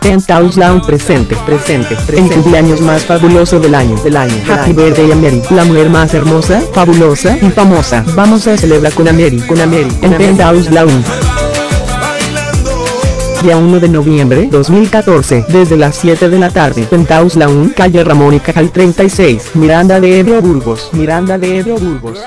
Penthouse Lounge presente, presente, presente. El cumpleaños más fabuloso del año, del año. Happy birthday a Mary, la mujer más hermosa, fabulosa y famosa. Vamos a celebrar con Mary, con Mary, en Penthouse Lounge. Día 1 de noviembre 2014, desde las 7 de la tarde, Penthouse Lounge, calle Ramón y Cajal 36, Miranda de Ebro Burgos, Miranda de Ebro Burgos.